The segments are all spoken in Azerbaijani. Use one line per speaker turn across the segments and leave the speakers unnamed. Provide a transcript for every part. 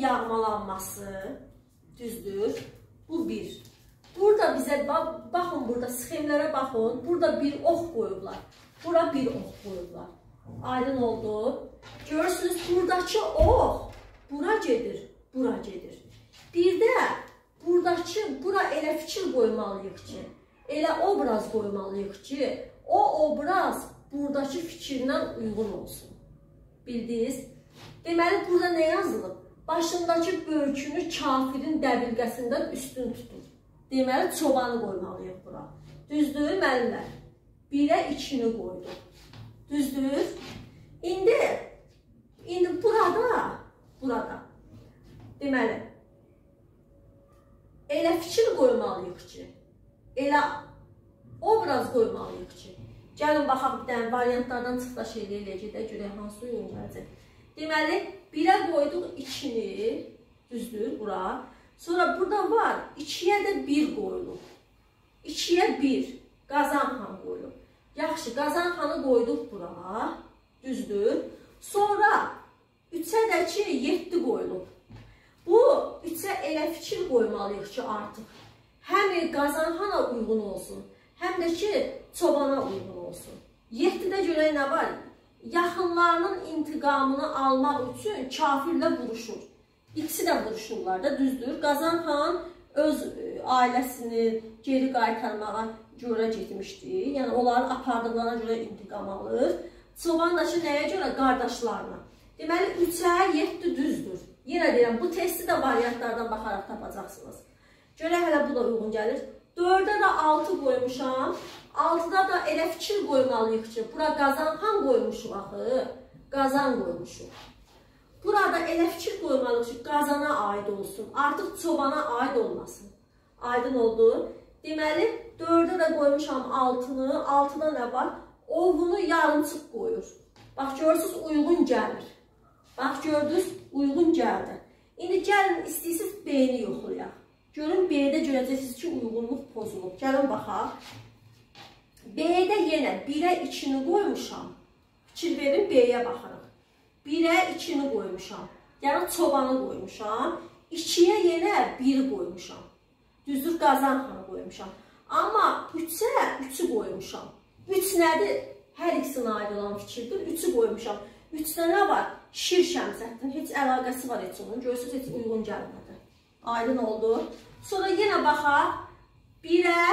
yağmalanması, düzdür? Bu bir. Burada bizə, baxın burada sxemlərə baxın, burada bir ox qoyublar. Bura bir ox qoyublar. Aydın oldu. Görürsünüz, buradakı ox bura gedir, bura gedir. Bir də buradakı, bura elə fikir qoymalıyıq ki, elə obraz qoymalıyıq ki, o obraz buradakı fikirlə uyğun olsun. Bildiniz? Deməli, burada nə yazılıb? Başındakı bölkünü kafirin dəbilqəsindən üstün tutur. Deməli, çobanı qoymalıyıq bura. Düzdür, müəllimlər? Birə ikini qoyduq. Düzdür? İndi, indi burada, burada, deməli, elə fikir qoymalıyıq ki, elə obraz qoymalıyıq ki, Gəlin baxaq bir dənə variantlardan çıxdaş eləyəcək də görək hansı uyğun gələcək. Deməli, 1-ə qoyduq 2-ni, düzdür, bura. Sonra burada var, 2-yə də 1 qoyuluq. 2-yə 1, Qazanxan qoyuluq. Yaxşı, Qazanxanı qoyduq bura, düzdür. Sonra 3-ə də ki, 7 qoyuluq. Bu 3-ə elə fikir qoymalıyıq ki, artıq həm Qazanxana uyğun olsun, həm də ki, çobana uyğun olsun. 7-də görək nə var? Yaxınlarının intiqamını almaq üçün kafirlə vuruşur. İkisi də vuruşurlar da, düzdür. Qazan xan öz e, ailəsini geri qaytarmağa görə getmişdi. Yəni, onların apardıqlarına görə intiqam alır. Çoban da ki, nəyə görə? Qardaşlarına. Deməli, 3-ə 7 düzdür. Yenə deyirəm, bu testi də variantlardan baxaraq tapacaqsınız. Görək hələ bu da uyğun gəlir. 4-ə də 6 qoymuşam. 6-da da elə fikir qoymalıyıq ki, bura qazanxan qoymuşuq axı. Qazan qoymuşuq. Burada elə fikir qoymalıyıq ki, qazana aid olsun. Artıq çobana aid olmasın. Aydın oldu. Deməli, 4-ə də qoymuşam 6-nı. 6-da nə var? Ovunu yarımçıq qoyur. Bax, görürsünüz, uyğun gəlir. Bax, gördünüz, uyğun gəldi. İndi gəlin, istəyirsiniz, beyni yoxlayaq. Görün B-də görəcəksiniz ki, uyğunluq pozulub. Gəlin baxaq. B-də yenə 1-ə 2-ni qoymuşam. Fikir verin, B-yə baxırıq. 1-ə 2-ni qoymuşam. Yəni çobanı qoymuşam. 2-yə yenə 1-i qoymuşam. Düzdür, qazanxanı qoymuşam. Amma 3-ə 3-ü qoymuşam. 3 nədir? Hər ikisinə aid olan fikirdir. 3-ü qoymuşam. 3-də nə var? Şir şəmsəttin. Heç əlaqəsi var heç onun. Görürsünüz, heç uyğun gəlmədi. Aydın oldu. Sonra yenə baxaq. 1-ə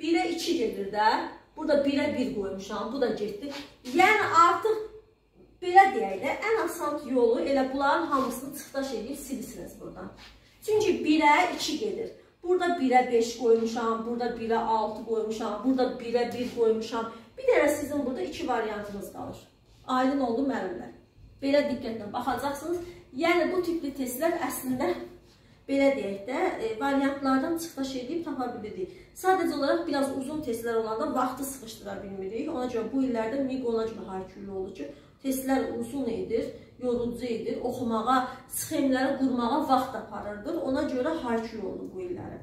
1-ə 2 gedir də. Burada 1-ə 1 qoymuşam. Bu da getdi. Yəni artıq belə deyək də, ən asan yolu elə bunların hamısını çıxdaş edib silsiniz buradan. Çünki 1-ə 2 gedir. Burada 1-ə 5 qoymuşam, burada 1-ə 6 qoymuşam, burada 1-ə 1 qoymuşam. Bir dərə sizin burada iki variantınız qalır. Aydın oldu müəllimlər. Belə diqqətlə baxacaqsınız. Yəni bu tipli testlər əslində belə deyək də, e, variantlardan çıxdaş edib tapa bilirik. Sadəcə olaraq biraz uzun testlər olanda vaxtı sıxışdıra bilmirik. Ona görə bu illərdə MİQ ona görə hayküllü olur ki, testlər uzun edir, yorucu edir, oxumağa, sxemləri qurmağa vaxt aparırdır. Ona görə hayküllü olur bu illəri.